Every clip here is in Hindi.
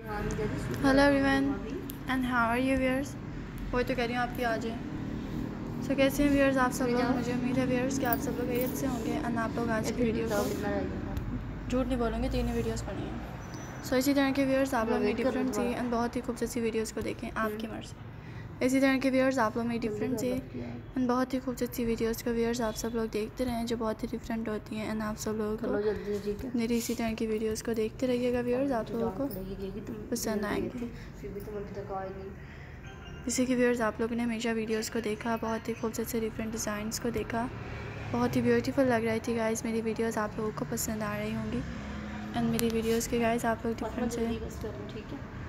Hello everyone and how are you viewers वही तो कह रही हूँ आपकी आ जाए सो कैसे हैं व्यूअर्स आप सब लोग? मुझे उम्मीद है व्यूअर्स कि आप सब लोग खैरियत से होंगे एंड आप लोग आज की वीडियो को झूठ नहीं बोलेंगे तीन ही वीडियोज़ बनी हैं। सो इसी तरह के व्यूअर्स आप लोग भी डिफरेंट सी एंड बहुत ही खूबसूरत सी वीडियोज़ को देखें आपकी मर्ज़ी। इसी तरह के व्यूअर्स आप लोग मेरी डिफरेंट सी एंड बहुत ही खूबसूरत सी वीडियोज़ का व्यूअर्स आप सब लोग देखते रहें जो बहुत ही डिफरेंट होती हैं एंड आप सब लोग मेरी इसी तरह की वीडियोज़ को देखते रहिएगा व्यूअर्स आप लोगों को पसंद आएँगे। जैसे कि व्यूअर्स आप लोगों ने हमेशा वीडियोस को देखा बहुत ही खूबसूरत से डिफरेंट डिज़ाइंस को देखा। बहुत ही ब्यूटीफुल लग रही थी गाइस मेरी वीडियोस आप लोगों को पसंद आ रही होंगी। एंड मेरी वीडियोस के गाइस आप लोग डिफरेंट से ठीक है?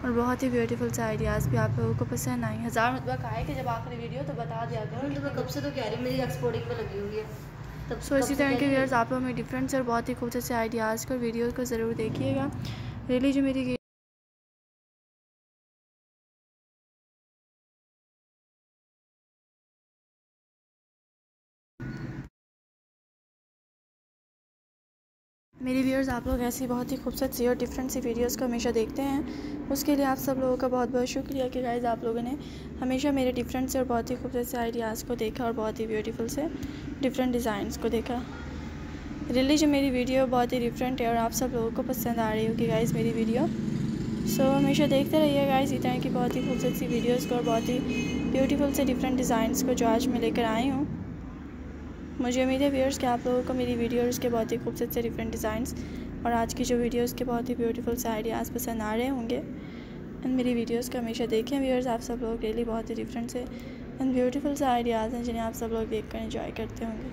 और बहुत ही ब्यूटीफुल से आइडियाज़ भी आप लोगों को पसंद आई हज़ार मतबा कहा है कि जब आखिरी वीडियो तो बता दिया गया तो मैं कब से तो कह रही मेरी एक्सपोर्टिंग में लगी हुई है। तब सो इसी तरह के व्यवर्स आप लोग में डिफरेंट और बहुत ही खूबसूरत से आइडियाज़ को वीडियोज़ को ज़रूर देखिएगा। रियली जो मेरी मेरी व्यूअर्स आप लोग ऐसी बहुत ही खूबसूरत सी और डिफरेंट सी वीडियोस को हमेशा देखते हैं। उसके लिए आप सब लोगों का बहुत बहुत शुक्रिया कि गाइज़ आप लोगों ने हमेशा मेरे डिफरेंट से और बहुत ही खूबसूरत से आइडियाज़ को देखा और बहुत ही ब्यूटीफुल से डिफरेंट डिज़ाइंस को देखा। रियली जो मेरी वीडियो बहुत ही डिफरेंट है और आप सब लोगों को पसंद आ रही होगी गाइज़ मेरी वीडियो सो so, हमेशा देखते रहिए गाइज़ इतना की बहुत ही खूबसूरत सी वीडियोज़ को और बहुत ही ब्यूटीफुल से डिफरेंट डिज़ाइंस को जो आज मैं लेकर आई हूँ। मुझे उम्मीद है व्यूअर्स कि आप लोगों को मेरी वीडियो और उसके बहुत ही खूबसूरत से डिफरेंट डिज़ाइंस और आज की जो वीडियोज़ के बहुत ही ब्यूटीफुल से आइडियाज़ पसंद आ रहे होंगे। एंड मेरी वीडियोज़ को हमेशा देखें व्यूअर्स आप सब लोग डेली बहुत ही डिफरेंट से एंड ब्यूटीफुल से आइडियाज़ हैं, जिन्हें आप सब लोग देख कर इन्जॉय करते होंगे।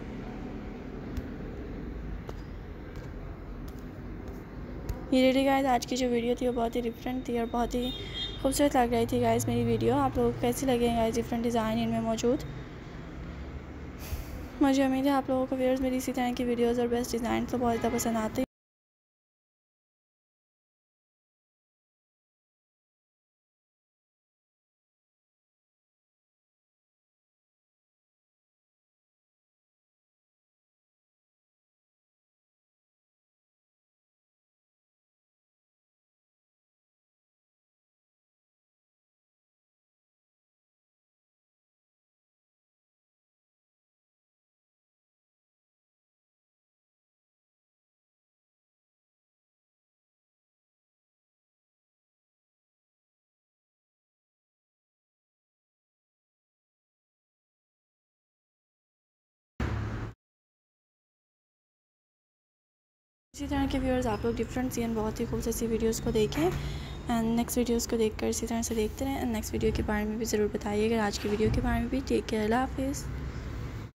ये रेडी गाइस आज की जो वीडियो थी, वो बहुत ही डिफरेंट थी और बहुत ही खूबसूरत लग रही थी गाइस मेरी वीडियो आप लोग कैसी लगे गाइस डिफरेंट डिज़ाइन इनमें मौजूद? मुझे उम्मीद है आप लोगों को व्यवर्स मेरी इसी तरह की वीडियोज़ और बेस्ट डिज़ाइन तो बहुत ज़्यादा पसंद आते इसी तरह के व्यूअर्स आप लोग डिफरेंट सी एंड बहुत ही खूबसूरत सी वीडियोज़ को देखें। एंड नेक्स्ट वीडियोज़ को देखकर इसी तरह से देखते रहें। एंड नेक्स्ट वीडियो के बारे में भी ज़रूर बताइएगा। आज की वीडियो के बारे में भी। टेक केयर हाफिज़